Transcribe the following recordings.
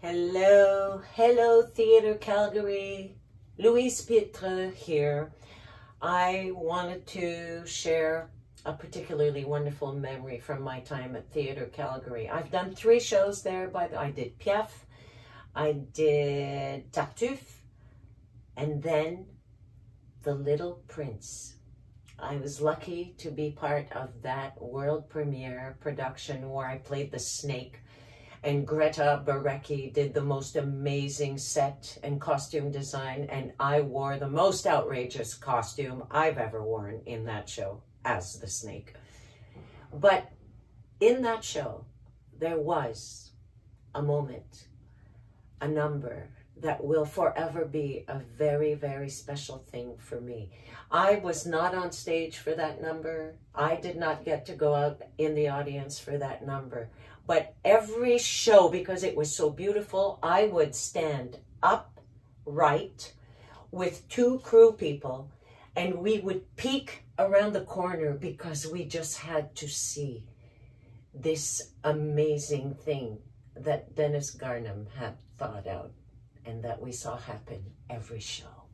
Hello, hello, Theatre Calgary. Louise Pitre here. I wanted to share a particularly wonderful memory from my time at Theatre Calgary. I've done three shows there. By the, I did Piaf, I did Tartuffe, and then The Little Prince. I was lucky to be part of that world premiere production where I played the snake and Bretta Gerecke did the most amazing set and costume design and I wore the most outrageous costume I've ever worn in that show as the snake. But in that show, there was a moment, a number that will forever be a very, very special thing for me. I was not on stage for that number. I did not get to go out in the audience for that number. But every show, because it was so beautiful, I would stand upright with two crew people and we would peek around the corner because we just had to see this amazing thing that Dennis Garnhum had thought out and that we saw happen every show.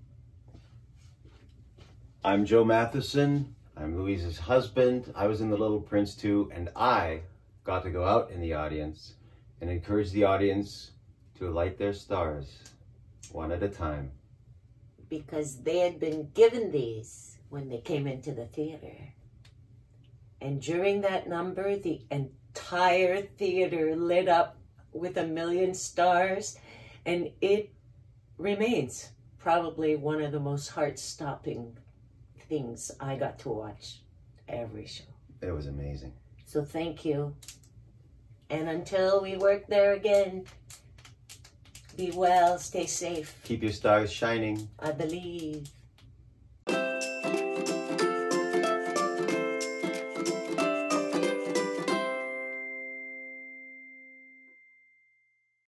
I'm Joe Matheson. I'm Louise's husband. I was in The Little Prince too, and I got to go out in the audience and encourage the audience to light their stars one at a time. Because they had been given these when they came into the theater. And during that number, the entire theater lit up with a million stars and it remains probably one of the most heart-stopping things I got to watch every show. It was amazing. So thank you. And until we work there again, be well, stay safe. Keep your stars shining. I believe.